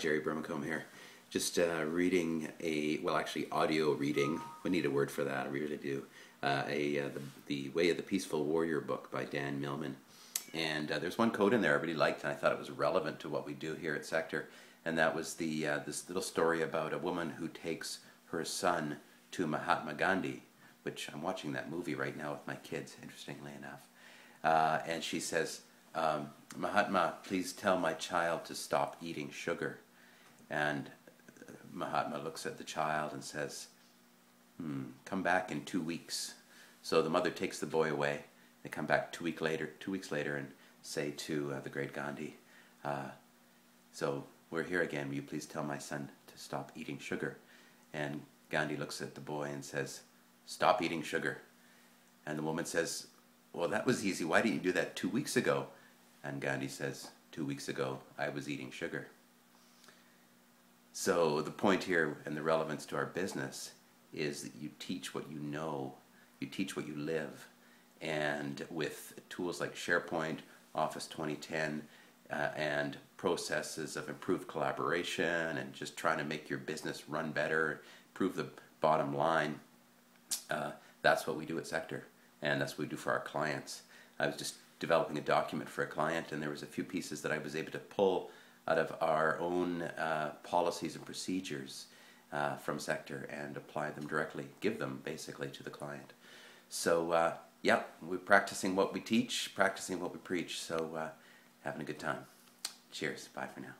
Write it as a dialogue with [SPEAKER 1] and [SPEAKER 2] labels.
[SPEAKER 1] Gerry Brimacombe here. Just uh, reading a, well, actually, audio reading. We need a word for that. I really do. Uh, a uh, the, the Way of the Peaceful Warrior book by Dan Millman. And uh, there's one quote in there I really liked, and I thought it was relevant to what we do here at Sector. And that was the uh, this little story about a woman who takes her son to Mahatma Gandhi, which I'm watching that movie right now with my kids, interestingly enough. Uh, and she says, um, Mahatma, please tell my child to stop eating sugar. And Mahatma looks at the child and says, hmm, come back in two weeks. So the mother takes the boy away. They come back two week later, two weeks later, and say to uh, the great Gandhi, uh, "So we're here again. Will you please tell my son to stop eating sugar?" And Gandhi looks at the boy and says, "Stop eating sugar." And the woman says, "Well, that was easy. Why didn't you do that two weeks ago?" And Gandhi says, Two weeks ago, I was eating sugar. So the point here and the relevance to our business is that you teach what you know, you teach what you live. And with tools like SharePoint, Office 2010, uh, and processes of improved collaboration and just trying to make your business run better, improve the bottom line, uh, that's what we do at Sector. And that's what we do for our clients. I was just developing a document for a client, and there was a few pieces that I was able to pull out of our own uh, policies and procedures uh, from sector and apply them directly, give them basically to the client. So, uh, yeah, we're practicing what we teach, practicing what we preach. So, uh, having a good time. Cheers. Bye for now.